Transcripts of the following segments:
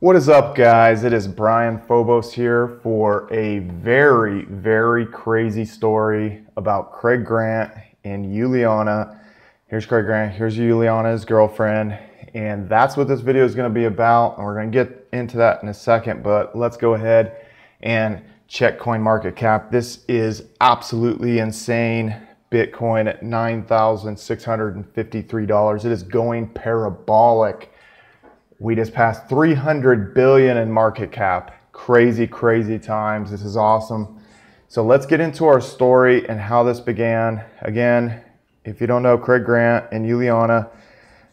What is up, guys? It is Brian Phobos here for a very, very crazy story about Craig Grant and Yuliana. Here's Craig Grant, here's Yuliana's girlfriend, and that's what this video is going to be about. And we're going to get into that in a second, but let's go ahead and check CoinMarketCap. This is absolutely insane. Bitcoin at $9,653. It is going parabolic. We just passed 300 billion in market cap. Crazy, crazy times. This is awesome. So let's get into our story and how this began. Again, if you don't know Craig Grant and Yuliana,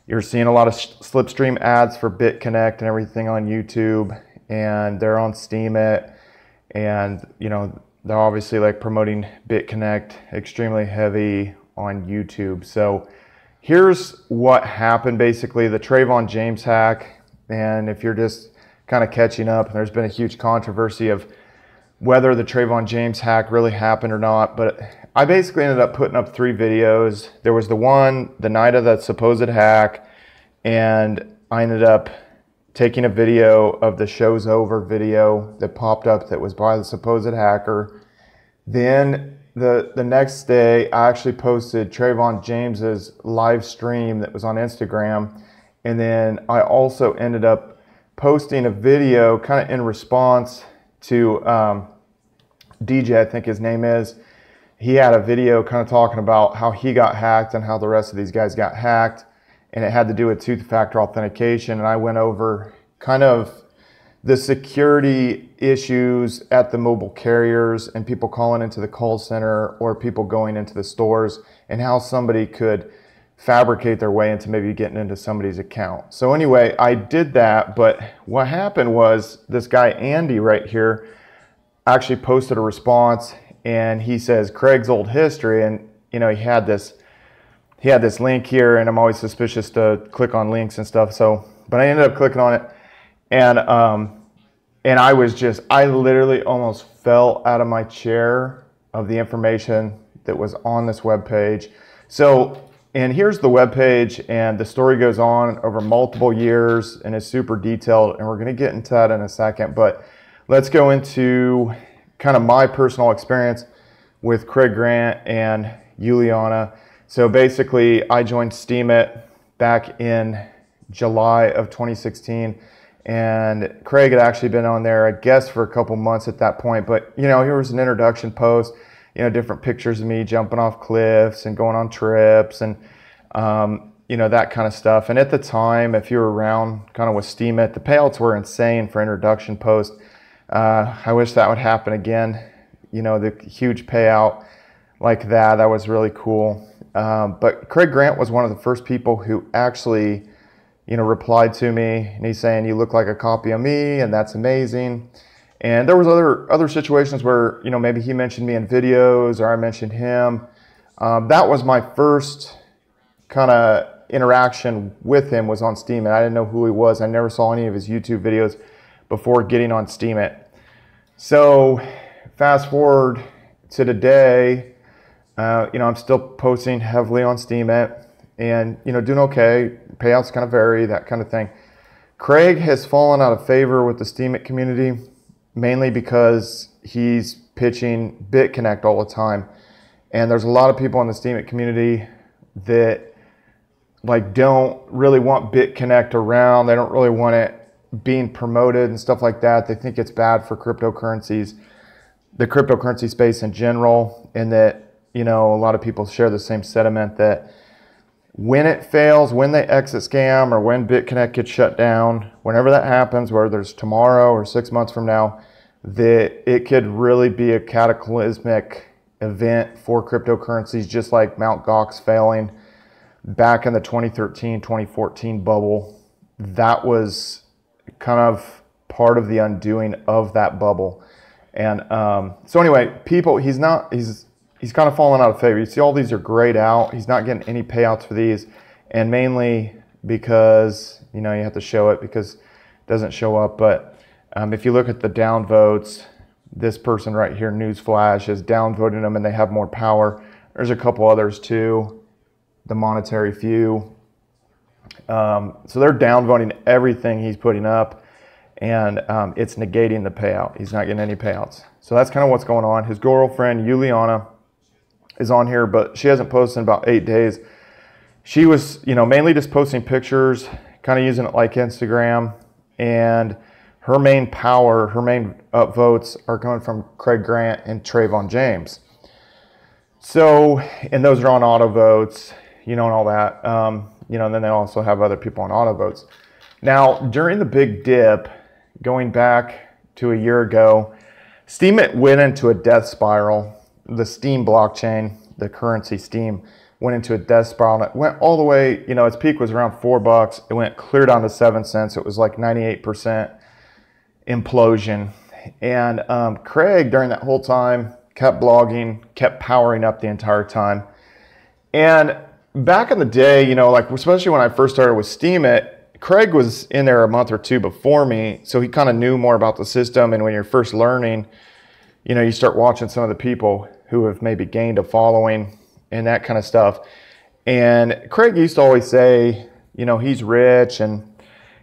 you're seeing a lot of slipstream ads for BitConnect and everything on YouTube, and they're on Steemit, and you know they're obviously like promoting BitConnect extremely heavy on YouTube. So here's what happened basically the Trevon James hack and if you're just kind of catching up, there's been a huge controversy of whether the Trevon James hack really happened or not. But I basically ended up putting up three videos. There was the one the night of that supposed hack, and I ended up taking a video of the show's over video that popped up that was by the supposed hacker. Then the the next day, I actually posted Trevon James's live stream that was on Instagram and then I also ended up posting a video kind of in response to um, DJ, I think his name is. He had a video kind of talking about how he got hacked and how the rest of these guys got hacked. And it had to do with two factor authentication. And I went over kind of the security issues at the mobile carriers and people calling into the call center or people going into the stores and how somebody could fabricate their way into maybe getting into somebody's account. So anyway, I did that, but what happened was this guy Andy right here actually posted a response and he says Craig's old history and you know, he had this he had this link here and I'm always suspicious to click on links and stuff. So, but I ended up clicking on it and um and I was just I literally almost fell out of my chair of the information that was on this web page. So and here's the web page, and the story goes on over multiple years and is super detailed, and we're going to get into that in a second. But let's go into kind of my personal experience with Craig Grant and Juliana. So basically, I joined Steemit back in July of 2016, and Craig had actually been on there, I guess, for a couple months at that point. But you know, here was an introduction post you know, different pictures of me jumping off cliffs and going on trips and, um, you know, that kind of stuff. And at the time, if you were around kind of with Steemit, the payouts were insane for introduction posts. Uh, I wish that would happen again. You know, the huge payout like that, that was really cool. Um, but Craig Grant was one of the first people who actually, you know, replied to me and he's saying, you look like a copy of me and that's amazing. And there was other other situations where you know maybe he mentioned me in videos or I mentioned him. Um, that was my first kind of interaction with him was on Steem, and I didn't know who he was. I never saw any of his YouTube videos before getting on Steemit. So fast forward to today, uh, you know I'm still posting heavily on Steemit and you know doing okay. Payouts kind of vary, that kind of thing. Craig has fallen out of favor with the Steemit community mainly because he's pitching BitConnect all the time. And there's a lot of people in the Steemit community that like don't really want BitConnect around. They don't really want it being promoted and stuff like that. They think it's bad for cryptocurrencies, the cryptocurrency space in general, and that, you know, a lot of people share the same sentiment that when it fails, when they exit scam or when BitConnect gets shut down, whenever that happens, whether it's tomorrow or six months from now, that it could really be a cataclysmic event for cryptocurrencies, just like Mt. Gox failing back in the 2013 2014 bubble. That was kind of part of the undoing of that bubble. And um, so, anyway, people, he's not, he's, he's kind of fallen out of favor. You see, all these are grayed out. He's not getting any payouts for these, and mainly because you know you have to show it because it doesn't show up. But um, if you look at the downvotes, this person right here, Newsflash, is downvoting them, and they have more power. There's a couple others too, the monetary few. Um, so they're downvoting everything he's putting up. and um, it's negating the payout. He's not getting any payouts. So that's kind of what's going on. His girlfriend, Juliana, is on here, but she hasn't posted in about eight days. She was, you know, mainly just posting pictures, kind of using it like Instagram, and her main power, her main upvotes are coming from Craig Grant and Trevon James. So, and those are on auto votes, you know, and all that. Um, you know, and then they also have other people on auto votes. Now, during the big dip, going back to a year ago, Steem went into a death spiral. The Steem blockchain, the currency Steem, went into a death spiral. And it went all the way, you know, its peak was around four bucks. It went clear down to seven cents. It was like 98% implosion. And um, Craig, during that whole time, kept blogging, kept powering up the entire time. And back in the day, you know, like especially when I first started with Steemit, Craig was in there a month or two before me, so he kind of knew more about the system. And when you're first learning, you know, you start watching some of the people who have maybe gained a following and that kind of stuff. And Craig used to always say, you know, he's rich and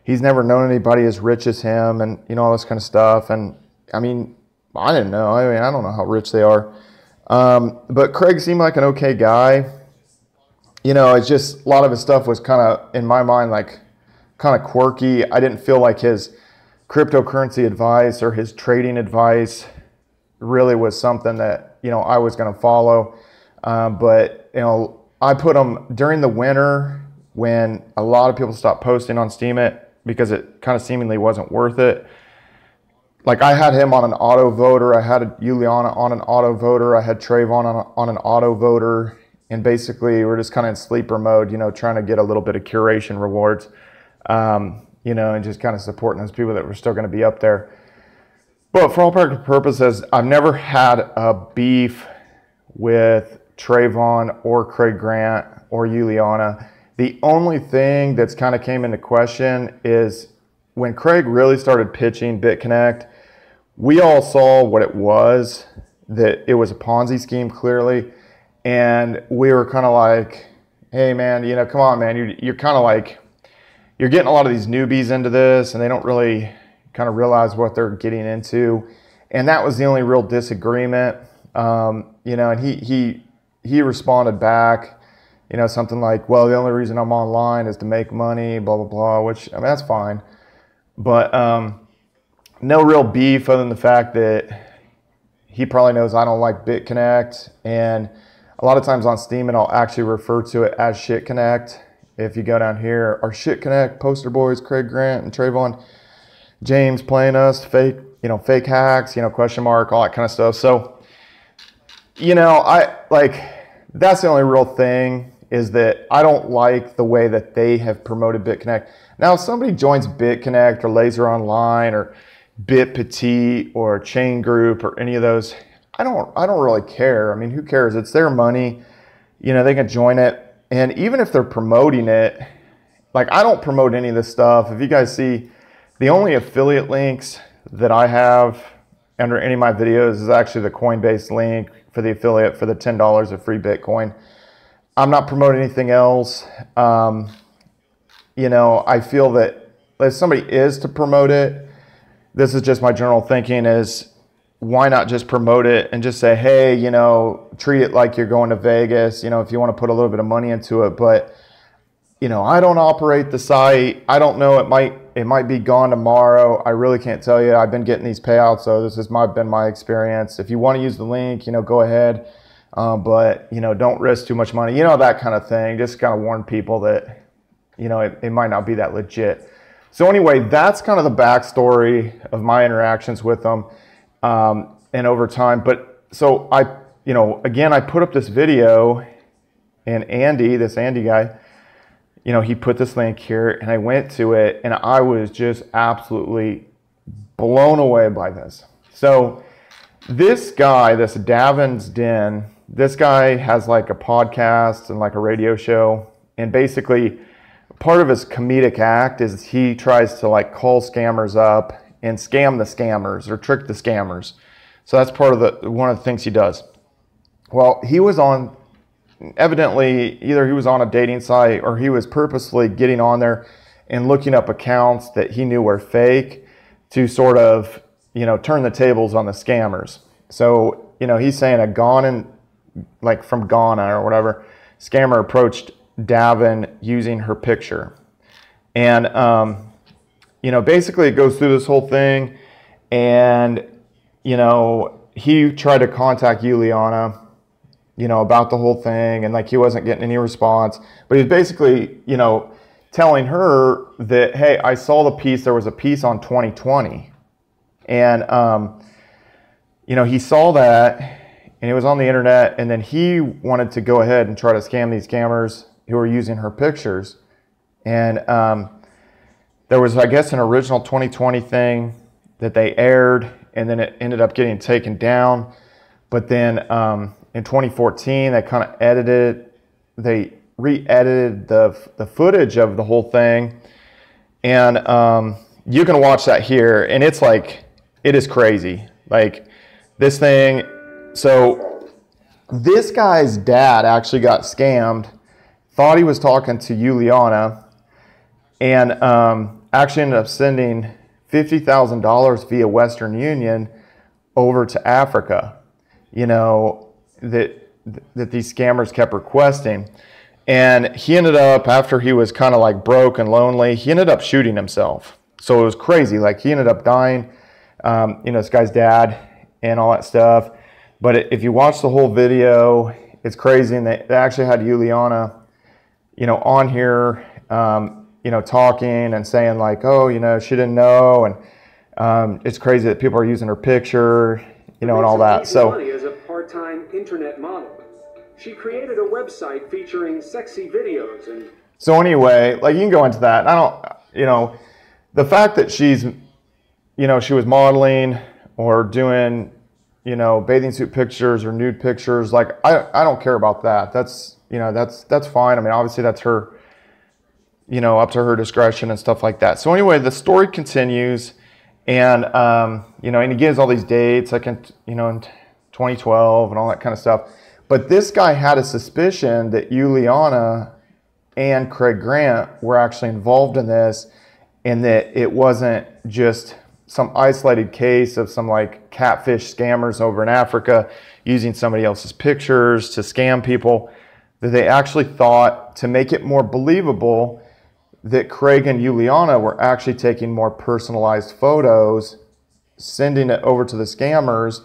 he's never known anybody as rich as him and, you know, all this kind of stuff. And I mean, I didn't know. I mean, I don't know how rich they are. Um, but Craig seemed like an okay guy. You know, it's just a lot of his stuff was kind of, in my mind, like kind of quirky. I didn't feel like his cryptocurrency advice or his trading advice really was something that, you know, I was going to follow. Um, but, you know, I put them during the winter when a lot of people stopped posting on Steemit because it kind of seemingly wasn't worth it like I had him on an auto voter. I had Juliana on an auto voter. I had Trevon on, a, on an auto voter. And basically, we're just kind of in sleeper mode, you know, trying to get a little bit of curation rewards, um, you know, and just kind of supporting those people that were still going to be up there. But for all practical purposes, I've never had a beef with Trevon or Craig Grant or Juliana. The only thing that's kind of came into question is when Craig really started pitching BitConnect we all saw what it was that it was a Ponzi scheme clearly, and we were kind of like, "Hey, man, you know, come on, man, you're you're kind of like you're getting a lot of these newbies into this, and they don't really kind of realize what they're getting into." And that was the only real disagreement, um, you know. And he he he responded back, you know, something like, "Well, the only reason I'm online is to make money," blah blah blah. Which I mean, that's fine, but um, no real beef other than the fact that he probably knows I don't like BitConnect. And a lot of times on Steem, and I'll actually refer to it as Shit Connect. If you go down here, our Shit Connect poster boys, Craig Grant and Trevon James playing us, fake, you know, fake hacks, you know, question mark, all that kind of stuff. So, you know, I like that's the only real thing is that I don't like the way that they have promoted BitConnect. Now, if somebody joins BitConnect or Laser Online or BitPetite or Chain Group or any of those, I don't I don't really care. I mean, who cares? It's their money. You know, they can join it. And even if they're promoting it, like I don't promote any of this stuff. If you guys see, the only affiliate links that I have under any of my videos is actually the Coinbase link for the affiliate for the $10 of free Bitcoin. I'm not promoting anything else. Um, you know, I feel that if somebody is to promote it, this is just my general thinking is why not just promote it and just say, hey, you know, treat it like you're going to Vegas, you know, if you want to put a little bit of money into it. But, you know, I don't operate the site. I don't know. It might it might be gone tomorrow. I really can't tell you. I've been getting these payouts, so this has my, been my experience. If you want to use the link, you know, go ahead. Um, but you know, don't risk too much money. You know that kind of thing. Just kind of warn people that, you know, it, it might not be that legit. So anyway, that's kind of the backstory of my interactions with them um, and over time. But so I, you know, again, I put up this video and Andy, this Andy guy, you know, he put this link here and I went to it and I was just absolutely blown away by this. So this guy, this Davin's Den, this guy has like a podcast and like a radio show and basically part of his comedic act is he tries to like call scammers up and scam the scammers or trick the scammers. So that's part of the one of the things he does. Well, he was on evidently either he was on a dating site or he was purposely getting on there and looking up accounts that he knew were fake to sort of, you know, turn the tables on the scammers. So, you know, he's saying a Ghana, like from Ghana or whatever, scammer approached Davin using her picture. And, um, you know, basically it goes through this whole thing. And, you know, he tried to contact Juliana, you know, about the whole thing. And like he wasn't getting any response. But he's basically, you know, telling her that, hey, I saw the piece. There was a piece on 2020. And, um, you know, he saw that and it was on the internet. And then he wanted to go ahead and try to scam these scammers who were using her pictures. And um, there was, I guess, an original 2020 thing that they aired, and then it ended up getting taken down. But then um, in 2014, they kind of edited, they re-edited the the footage of the whole thing, and um, you can watch that here, and it's like it is crazy. Like this thing, so this guy's dad actually got scammed thought he was talking to Juliana and um, actually ended up sending $50,000 via Western Union over to Africa, you know, that, that these scammers kept requesting. And he ended up, after he was kind of like broke and lonely, he ended up shooting himself. So it was crazy. Like he ended up dying, um, you know, this guy's dad and all that stuff. But if you watch the whole video, it's crazy. And they, they actually had Juliana you know, on here, um, you know, talking and saying like, oh, you know, she didn't know, and um, it's crazy that people are using her picture, you know, and all that. So. Money as a part-time internet model. She created a website featuring sexy videos and. So anyway, like you can go into that. I don't, you know, the fact that she's, you know, she was modeling or doing, you know, bathing suit pictures or nude pictures. Like I, I don't care about that. That's you know, that's that's fine. I mean, obviously that's her, you know, up to her discretion and stuff like that. So anyway, the story continues, and um, you know, and he gives all these dates, like in you know, in 2012 and all that kind of stuff. But this guy had a suspicion that Juliana and Craig Grant were actually involved in this, and that it wasn't just some isolated case of some like catfish scammers over in Africa using somebody else's pictures to scam people that they actually thought to make it more believable that Craig and Juliana were actually taking more personalized photos, sending it over to the scammers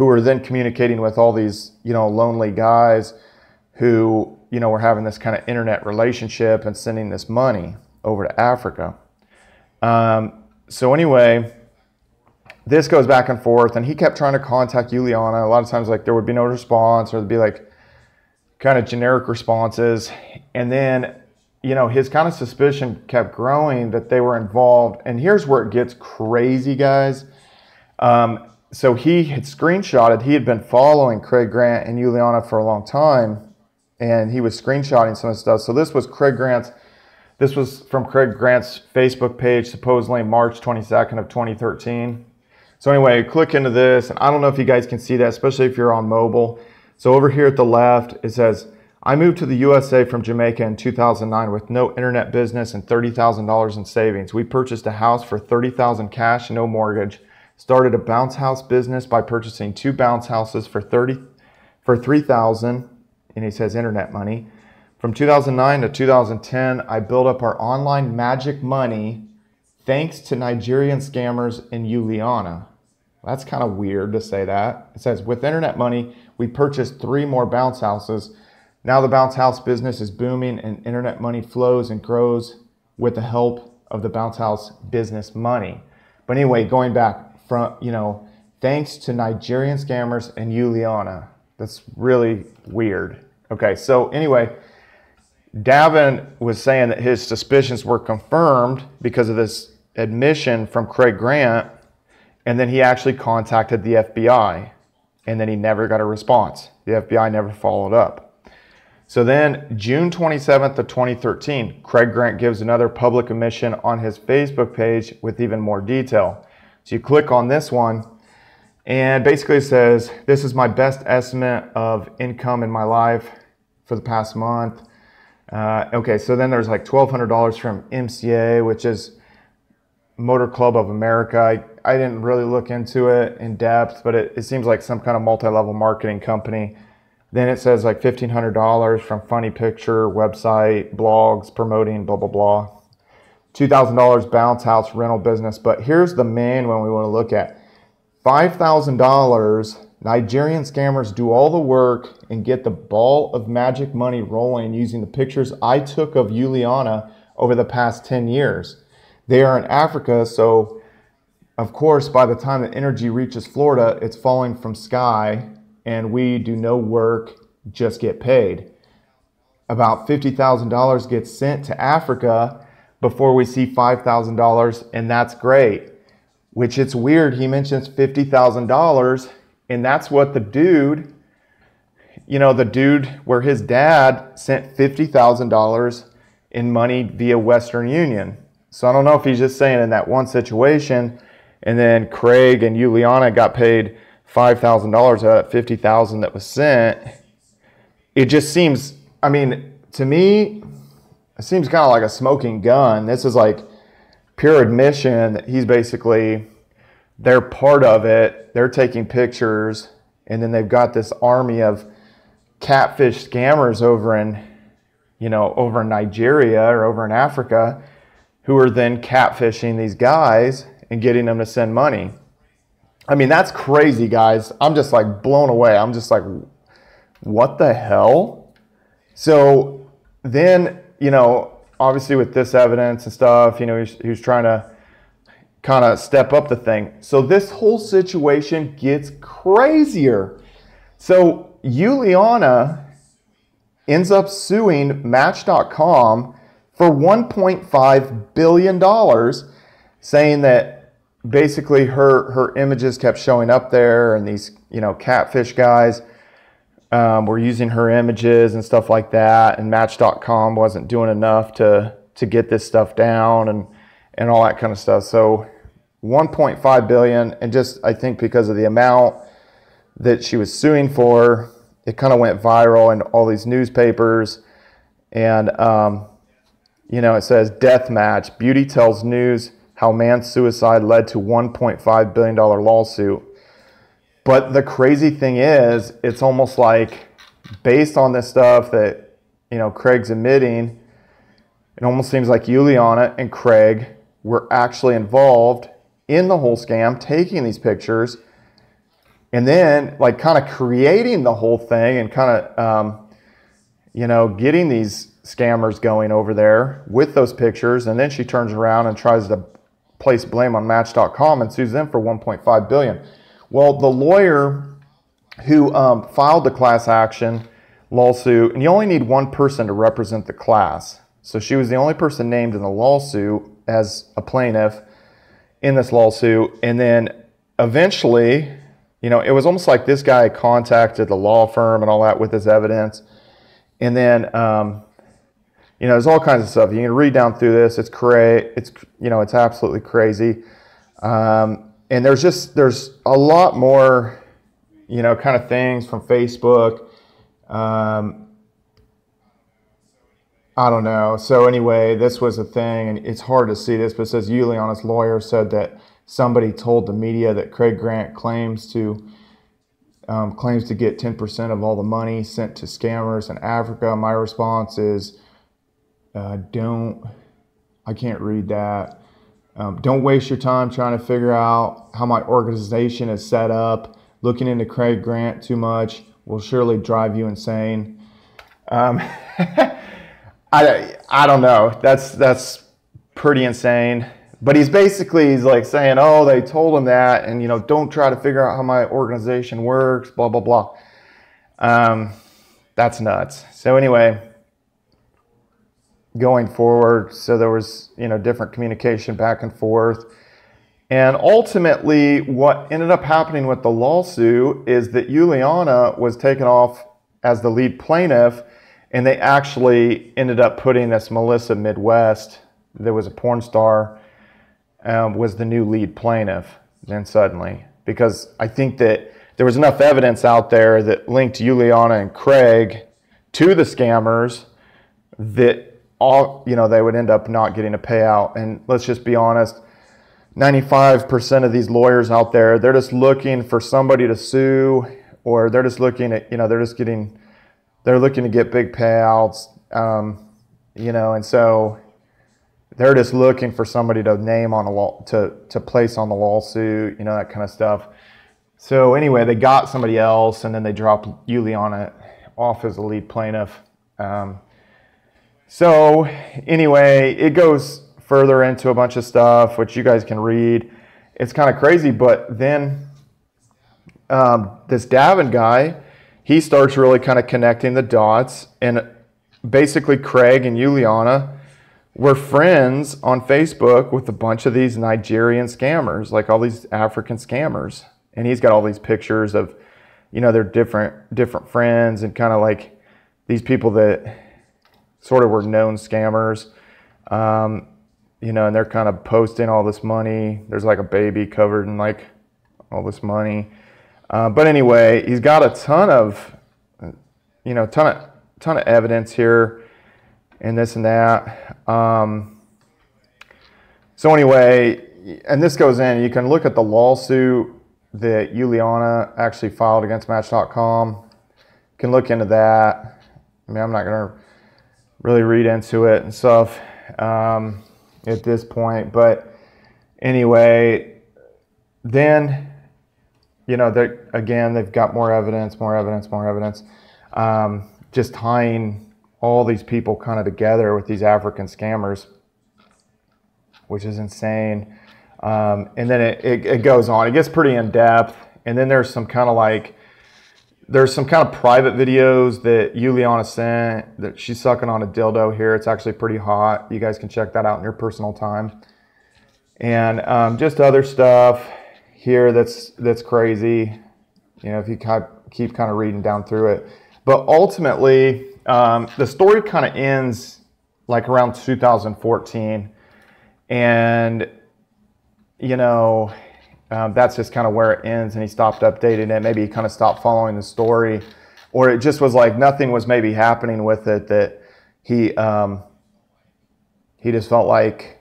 who were then communicating with all these, you know, lonely guys who, you know, were having this kind of internet relationship and sending this money over to Africa. Um, so anyway, this goes back and forth, and he kept trying to contact Juliana. A lot of times, like there would be no response, or there'd be like, kind of generic responses. And then, you know, his kind of suspicion kept growing that they were involved. And here's where it gets crazy, guys. Um, so he had screenshotted, he had been following Craig Grant and Juliana for a long time, and he was screenshotting some of the stuff. So this was Craig Grant's, this was from Craig Grant's Facebook page, supposedly March 22nd of 2013. So anyway, click into this, and I don't know if you guys can see that, especially if you're on mobile. So over here at the left, it says, I moved to the USA from Jamaica in 2009 with no internet business and $30,000 in savings. We purchased a house for 30,000 cash, no mortgage. Started a bounce house business by purchasing two bounce houses for 30 for 3,000 and he says internet money. From 2009 to 2010, I built up our online magic money thanks to Nigerian scammers in Juliana. That's kind of weird to say that. It says, with internet money, we purchased three more bounce houses. Now the bounce house business is booming and internet money flows and grows with the help of the bounce house business money. But anyway, going back from, you know, thanks to Nigerian scammers and Juliana. That's really weird. Okay, so anyway, Davin was saying that his suspicions were confirmed because of this admission from Craig Grant and then he actually contacted the FBI and then he never got a response. The FBI never followed up. So then, June 27th of 2013, Craig Grant gives another public admission on his Facebook page with even more detail. So you click on this one, and basically says, This is my best estimate of income in my life for the past month. Uh, okay, so then there's like $1,200 from MCA, which is Motor Club of America. I, I didn't really look into it in depth, but it, it seems like some kind of multi-level marketing company. Then it says like fifteen hundred dollars from Funny Picture website, blogs promoting blah blah blah. Two thousand dollars bounce house rental business. But here's the main one we want to look at: five thousand dollars. Nigerian scammers do all the work and get the ball of magic money rolling using the pictures I took of Juliana over the past 10 years. They are in Africa, so of course, by the time the energy reaches Florida, it's falling from sky, and we do no work, just get paid. About $50,000 gets sent to Africa before we see $5,000, and that's great. Which it's weird, he mentions $50,000, and that's what the dude, you know, the dude where his dad sent $50,000 in money via Western Union. So I don't know if he's just saying in that one situation, and then Craig and Juliana got paid five thousand dollars out of fifty thousand that was sent. It just seems. I mean, to me, it seems kind of like a smoking gun. This is like pure admission that he's basically they're part of it. They're taking pictures, and then they've got this army of catfish scammers over in, you know, over in Nigeria or over in Africa who are then catfishing these guys and getting them to send money. I mean, that's crazy, guys. I'm just like blown away. I'm just like, what the hell? So then, you know, obviously with this evidence and stuff, you know, he's, he's trying to kind of step up the thing. So this whole situation gets crazier. So Juliana ends up suing Match.com for $1.5 billion, saying that basically her, her images kept showing up there and these, you know, catfish guys um, were using her images and stuff like that. And Match.com wasn't doing enough to, to get this stuff down and, and all that kind of stuff. So 1.5 billion and just I think because of the amount that she was suing for, it kind of went viral in all these newspapers. And um, you know, it says death match. Beauty tells news how man's suicide led to $1.5 billion lawsuit. But the crazy thing is, it's almost like based on this stuff that, you know, Craig's admitting, it almost seems like Juliana and Craig were actually involved in the whole scam, taking these pictures, and then like kind of creating the whole thing and kind of, um, you know, getting these scammers going over there with those pictures, and then she turns around and tries to place blame on Match.com and sues them for 1.5 billion. Well, the lawyer who um, filed the class action lawsuit, and you only need one person to represent the class. So she was the only person named in the lawsuit as a plaintiff in this lawsuit, and then eventually, you know, it was almost like this guy contacted the law firm and all that with his evidence, and then um, you know, there's all kinds of stuff. You can read down through this. It's crazy. It's you know, it's absolutely crazy. Um, and there's just there's a lot more, you know, kind of things from Facebook. Um, I don't know. So anyway, this was a thing, and it's hard to see this, but it says Juliana's lawyer said that somebody told the media that Craig Grant claims to um, claims to get 10% of all the money sent to scammers in Africa. My response is uh, don't, I can't read that. Um, don't waste your time trying to figure out how my organization is set up. Looking into Craig Grant too much will surely drive you insane. Um, I, I don't know. That's that's pretty insane. But he's basically he's like saying, oh, they told him that, and you know, don't try to figure out how my organization works. Blah blah blah. Um, that's nuts. So anyway, going forward. So there was, you know, different communication back and forth. And ultimately, what ended up happening with the lawsuit is that Juliana was taken off as the lead plaintiff, and they actually ended up putting this Melissa Midwest, that was a porn star, um, was the new lead plaintiff. Then suddenly, because I think that there was enough evidence out there that linked Juliana and Craig to the scammers that all you know they would end up not getting a payout and let's just be honest 95% of these lawyers out there, they're just looking for somebody to sue or they're just looking at, you know, they're just getting, they're looking to get big payouts, um, you know, and so they're just looking for somebody to name on a law, to, to place on the lawsuit, you know, that kind of stuff. So anyway, they got somebody else and then they dropped Juliana off as the lead plaintiff. Um, so anyway, it goes further into a bunch of stuff, which you guys can read. It's kind of crazy, but then um, this Davin guy, he starts really kind of connecting the dots, and basically Craig and Juliana were friends on Facebook with a bunch of these Nigerian scammers, like all these African scammers, and he's got all these pictures of, you know, they're different different friends and kind of like these people that sort of were known scammers. Um, you know, and they're kind of posting all this money. There's like a baby covered in like all this money. Uh, but anyway, he's got a ton of, you know, ton of ton of evidence here, and this and that. Um, so anyway, and this goes in. You can look at the lawsuit that Juliana actually filed against Match.com. You can look into that. I mean, I'm not gonna really read into it and stuff. Um, at this point. But anyway, then, you know, again, they've got more evidence, more evidence, more evidence. Um, just tying all these people kind of together with these African scammers, which is insane. Um, and then it, it, it goes on. It gets pretty in depth. And then there's some kind of like there's some kind of private videos that Juliana sent that she's sucking on a dildo here. It's actually pretty hot. You guys can check that out in your personal time. And um, just other stuff here that's that's crazy. You know, if you keep kind of reading down through it. But ultimately, um, the story kind of ends like around 2014, and you know um, that's just kind of where it ends and he stopped updating it. Maybe he kind of stopped following the story or it just was like nothing was maybe happening with it that he um, he just felt like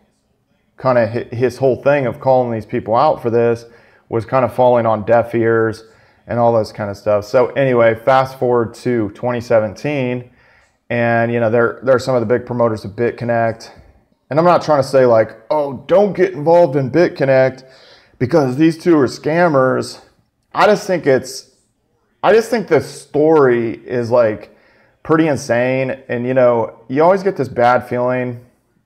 kind of his whole thing of calling these people out for this was kind of falling on deaf ears and all this kind of stuff. So anyway fast forward to 2017 and you know there there are some of the big promoters of bitconnect. And i'm not trying to say like oh don't get involved in bitconnect because these two are scammers. I just think it's, I just think the story is like pretty insane. And you know, you always get this bad feeling.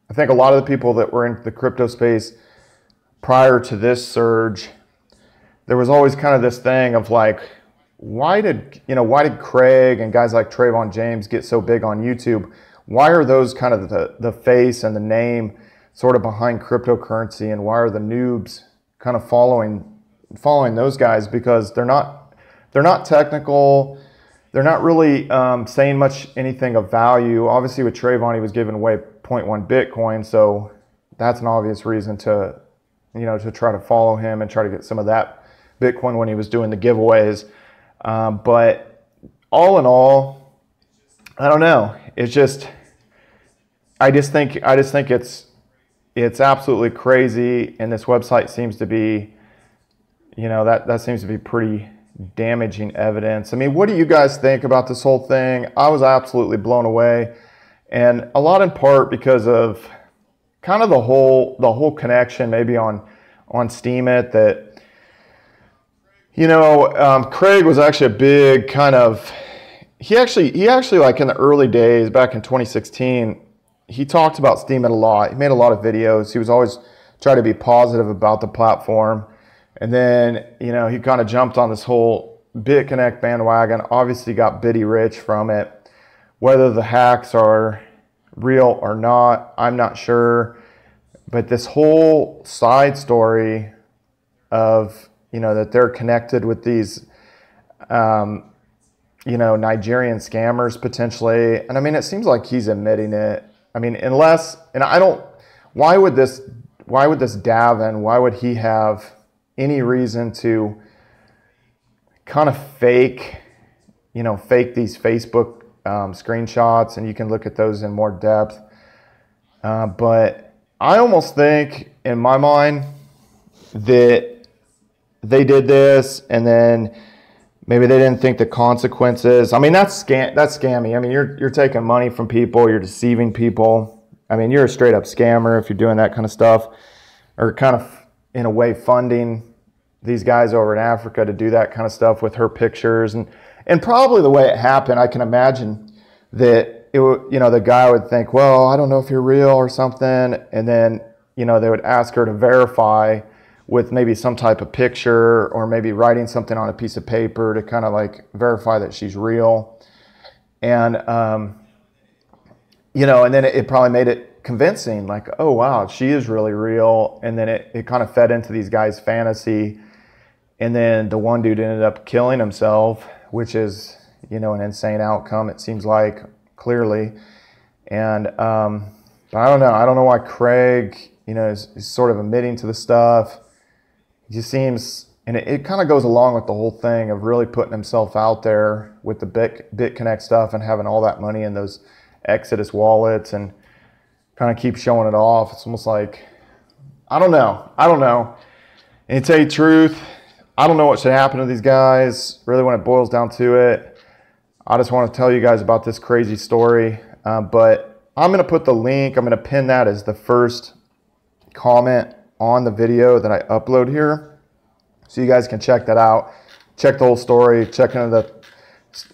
I think a lot of the people that were in the crypto space prior to this surge, there was always kind of this thing of like, why did you know why did Craig and guys like Trevon James get so big on YouTube? Why are those kind of the, the face and the name sort of behind cryptocurrency and why are the noobs kind of following following those guys because they're not they're not technical. They're not really um, saying much anything of value. Obviously, with Trevon, he was giving away 0.1 Bitcoin, so that's an obvious reason to you know to try to follow him and try to get some of that Bitcoin when he was doing the giveaways. Um, but all in all, I don't know. It's just I just think I just think it's it's absolutely crazy, and this website seems to be, you know, that that seems to be pretty damaging evidence. I mean, what do you guys think about this whole thing? I was absolutely blown away, and a lot in part because of kind of the whole the whole connection, maybe on on Steemit that. You know, um, Craig was actually a big kind of. He actually, he actually, like in the early days, back in 2016, he talked about Steemit a lot. He made a lot of videos. He was always trying to be positive about the platform. And then, you know, he kind of jumped on this whole BitConnect bandwagon. Obviously, got bitty rich from it. Whether the hacks are real or not, I'm not sure. But this whole side story of, you know, that they're connected with these, um, you know, Nigerian scammers potentially. And I mean, it seems like he's admitting it. I mean, unless, and I don't, why would this, why would this Davin, why would he have any reason to kind of fake, you know, fake these Facebook um, screenshots? And you can look at those in more depth. Uh, but I almost think, in my mind, that they did this and then maybe they didn't think the consequences. I mean, that's scam. That's scammy. I mean, you're you're taking money from people. You're deceiving people. I mean, you're a straight up scammer if you're doing that kind of stuff, or kind of in a way funding these guys over in Africa to do that kind of stuff with her pictures and and probably the way it happened. I can imagine that it you know, the guy would think, well, I don't know if you're real or something, and then you know they would ask her to verify with maybe some type of picture or maybe writing something on a piece of paper to kind of like verify that she's real. And, um, you know, and then it, it, probably made it convincing like, oh, wow, she is really real. And then it, it kind of fed into these guys' fantasy. And then the one dude ended up killing himself, which is, you know, an insane outcome, it seems like, clearly. And, um, but I don't know. I don't know why Craig, you know, is, is sort of admitting to the stuff he seems, and it, it kind of goes along with the whole thing of really putting himself out there with the Bit, BitConnect stuff and having all that money in those Exodus wallets and kind of keep showing it off. It's almost like, I don't know. I don't know. And to tell you truth, I don't know what should happen to these guys. Really, when it boils down to it, I just want to tell you guys about this crazy story. Uh, but I'm going to put the link, I'm going to pin that as the first comment on the video that I upload here. So you guys can check that out. Check the whole story, check into the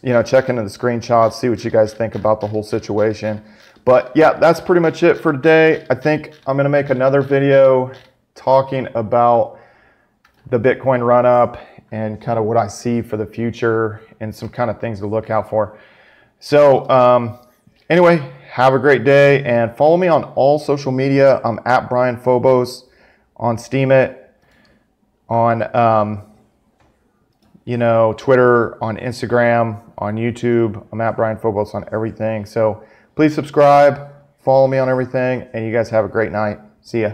you know, check into the screenshots, see what you guys think about the whole situation. But yeah, that's pretty much it for today. I think I'm gonna make another video talking about the Bitcoin run up and kind of what I see for the future and some kind of things to look out for. So um, anyway, have a great day and follow me on all social media. I'm at Brian Phobos on Steemit, on um, you know Twitter, on Instagram, on YouTube. I'm at Brian Phobos on everything. So please subscribe, follow me on everything, and you guys have a great night. See ya.